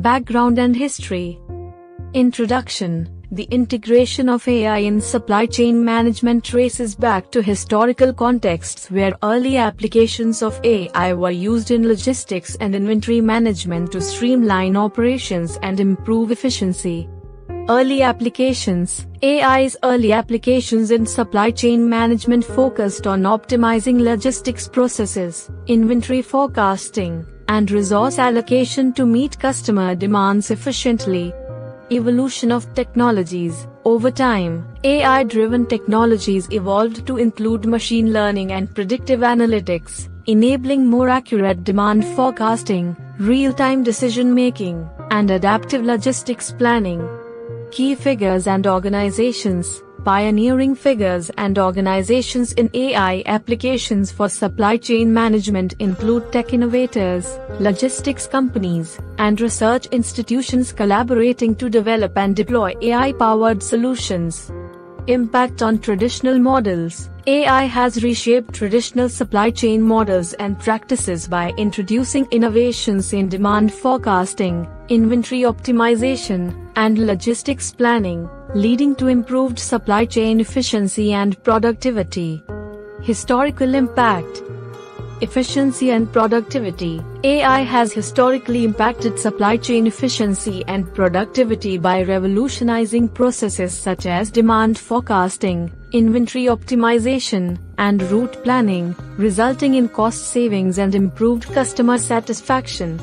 Background and History. Introduction. The integration of AI in supply chain management traces back to historical contexts where early applications of AI were used in logistics and inventory management to streamline operations and improve efficiency. Early applications. AI's early applications in supply chain management focused on optimizing logistics processes, inventory forecasting, and resource allocation to meet customer demands efficiently. Evolution of technologies Over time, AI driven technologies evolved to include machine learning and predictive analytics, enabling more accurate demand forecasting, real time decision making, and adaptive logistics planning. Key figures and organizations Pioneering figures and organizations in AI applications for supply chain management include tech innovators, logistics companies, and research institutions collaborating to develop and deploy AI powered solutions. Impact on traditional models AI has reshaped traditional supply chain models and practices by introducing innovations in demand forecasting, inventory optimization, and logistics planning, leading to improved supply chain efficiency and productivity. Historical impact efficiency and productivity. AI has historically impacted supply chain efficiency and productivity by revolutionizing processes such as demand forecasting, inventory optimization, and route planning, resulting in cost savings and improved customer satisfaction.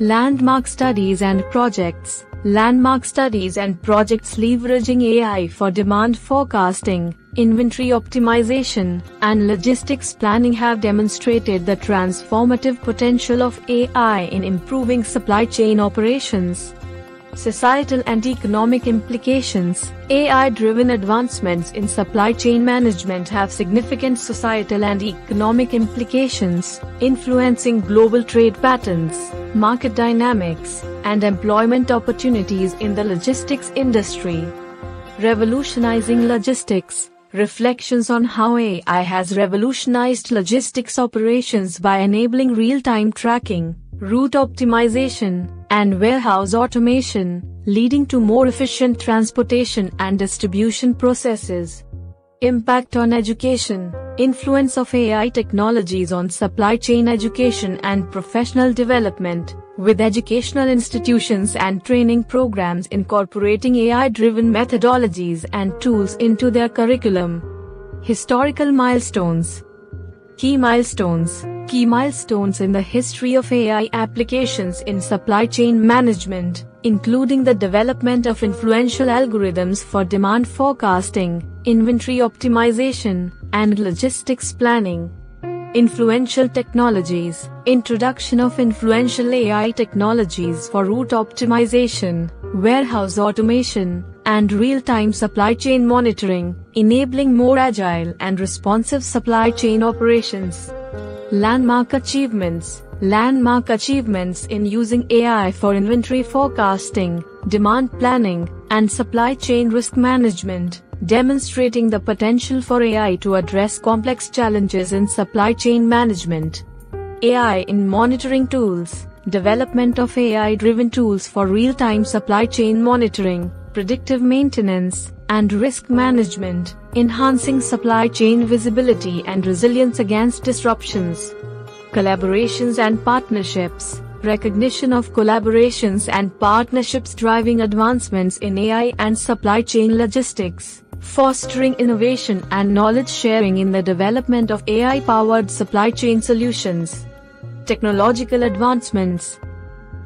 Landmark studies and projects Landmark studies and projects leveraging AI for demand forecasting, inventory optimization, and logistics planning have demonstrated the transformative potential of AI in improving supply chain operations. Societal and economic implications AI driven advancements in supply chain management have significant societal and economic implications, influencing global trade patterns, market dynamics, and employment opportunities in the logistics industry. Revolutionizing logistics Reflections on how AI has revolutionized logistics operations by enabling real time tracking, route optimization, and warehouse automation, leading to more efficient transportation and distribution processes. Impact on education Influence of AI technologies on supply chain education and professional development, with educational institutions and training programs incorporating AI driven methodologies and tools into their curriculum. Historical milestones Key milestones Key milestones in the history of AI applications in supply chain management, including the development of influential algorithms for demand forecasting, inventory optimization, and logistics planning. Influential technologies. Introduction of influential AI technologies for route optimization, warehouse automation, and real time supply chain monitoring, enabling more agile and responsive supply chain operations. Landmark achievements. Landmark achievements in using AI for inventory forecasting, demand planning, and supply chain risk management, demonstrating the potential for AI to address complex challenges in supply chain management. AI in monitoring tools Development of AI driven tools for real time supply chain monitoring, predictive maintenance, and risk management, enhancing supply chain visibility and resilience against disruptions. Collaborations and partnerships Recognition of collaborations and partnerships driving advancements in AI and supply chain logistics, fostering innovation and knowledge sharing in the development of AI powered supply chain solutions. Technological advancements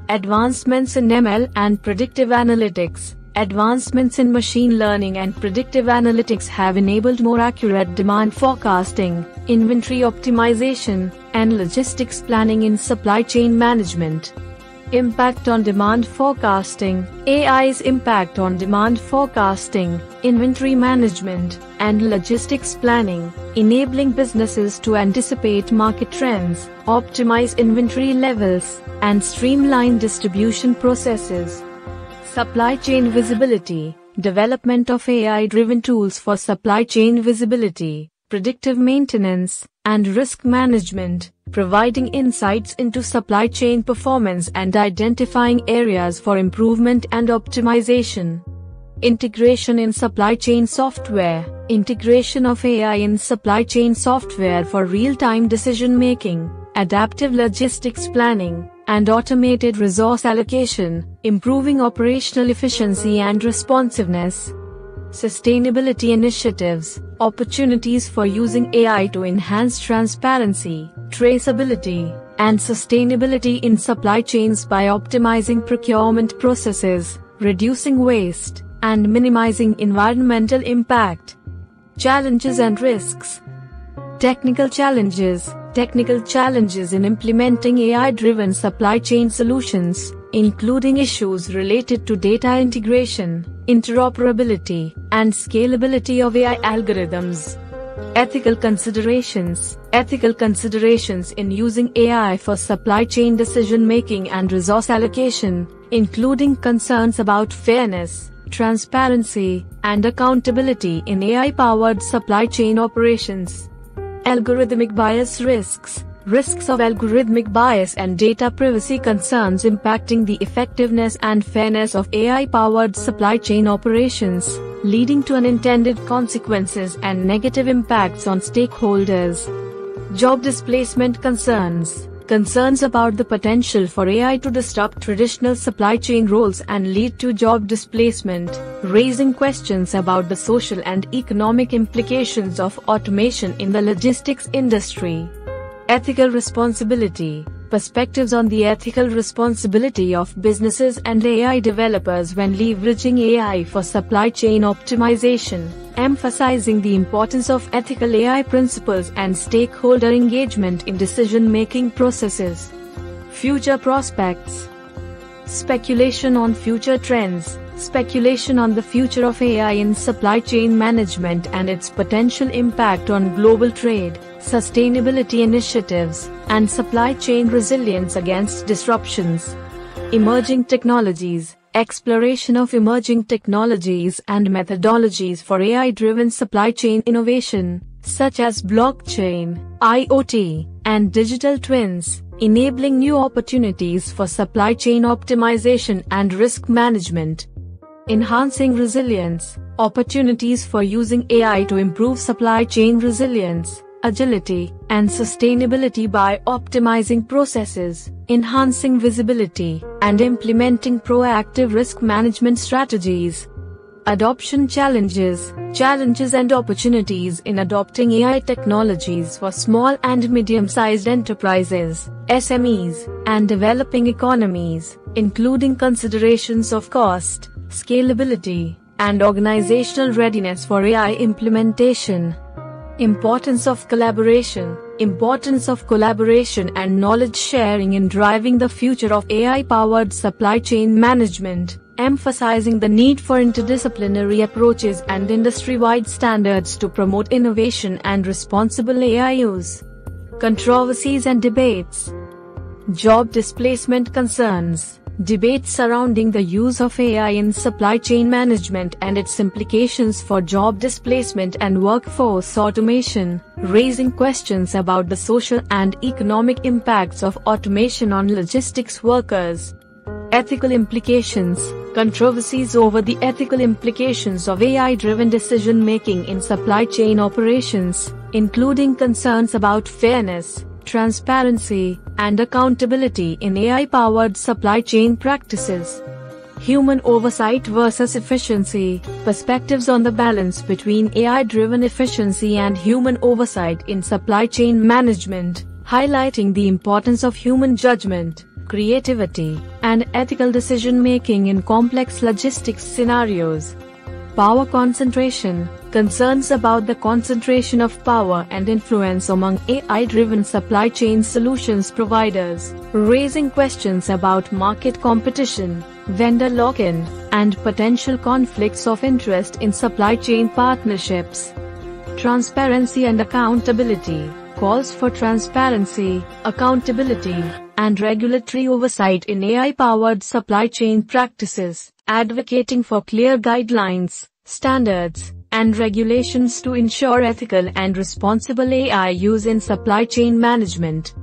Advancements in ML and predictive analytics Advancements in machine learning and predictive analytics have enabled more accurate demand forecasting, inventory optimization, and logistics planning in supply chain management. Impact on demand forecasting. AI's impact on demand forecasting, inventory management, and logistics planning, enabling businesses to anticipate market trends, optimize inventory levels, and streamline distribution processes. Supply chain visibility, development of AI driven tools for supply chain visibility, predictive maintenance, and risk management, providing insights into supply chain performance and identifying areas for improvement and optimization. Integration in supply chain software. Integration of AI in supply chain software for real-time decision making, adaptive logistics planning, and automated resource allocation, improving operational efficiency and responsiveness. Sustainability initiatives, opportunities for using AI to enhance transparency, traceability, and sustainability in supply chains by optimizing procurement processes, reducing waste, and minimizing environmental impact. Challenges and risks. Technical challenges. Technical challenges in implementing AI driven supply chain solutions, including issues related to data integration, interoperability, and scalability of AI algorithms. Ethical considerations. Ethical considerations in using AI for supply chain decision making and resource allocation, including concerns about fairness, transparency, and accountability in AI powered supply chain operations. Algorithmic bias risks. Risks of algorithmic bias and data privacy concerns impacting the effectiveness and fairness of AI powered supply chain operations, leading to unintended consequences and negative impacts on stakeholders. Job displacement concerns. Concerns about the potential for AI to disrupt traditional supply chain roles and lead to job displacement, raising questions about the social and economic implications of automation in the logistics industry. Ethical responsibility Perspectives on the ethical responsibility of businesses and AI developers when leveraging AI for supply chain optimization, emphasizing the importance of ethical AI principles and stakeholder engagement in decision making processes. Future prospects. Speculation on future trends. Speculation on the future of AI in supply chain management and its potential impact on global trade, sustainability initiatives, and supply chain resilience against disruptions. Emerging technologies, exploration of emerging technologies and methodologies for AI driven supply chain innovation, such as blockchain, IoT, and digital twins, enabling new opportunities for supply chain optimization and risk management. Enhancing resilience, opportunities for using AI to improve supply chain resilience, agility, and sustainability by optimizing processes, enhancing visibility, and implementing proactive risk management strategies. Adoption challenges, challenges and opportunities in adopting AI technologies for small and medium-sized enterprises, SMEs, and developing economies, including considerations of cost, scalability, and organizational readiness for AI implementation. Importance of collaboration Importance of collaboration and knowledge sharing in driving the future of AI powered supply chain management, emphasizing the need for interdisciplinary approaches and industry wide standards to promote innovation and responsible AI use. Controversies and debates, Job displacement concerns Debates surrounding the use of AI in supply chain management and its implications for job displacement and workforce automation, raising questions about the social and economic impacts of automation on logistics workers. Ethical implications Controversies over the ethical implications of AI driven decision making in supply chain operations, including concerns about fairness, transparency, and accountability in AI powered supply chain practices. Human oversight versus efficiency perspectives on the balance between AI driven efficiency and human oversight in supply chain management, highlighting the importance of human judgment, creativity, and ethical decision making in complex logistics scenarios. Power concentration concerns about the concentration of power and influence among AI driven supply chain solutions providers, raising questions about market competition, vendor lock in, and potential conflicts of interest in supply chain partnerships. Transparency and accountability calls for transparency, accountability, and regulatory oversight in AI powered supply chain practices, advocating for clear guidelines, standards, and regulations to ensure ethical and responsible AI use in supply chain management.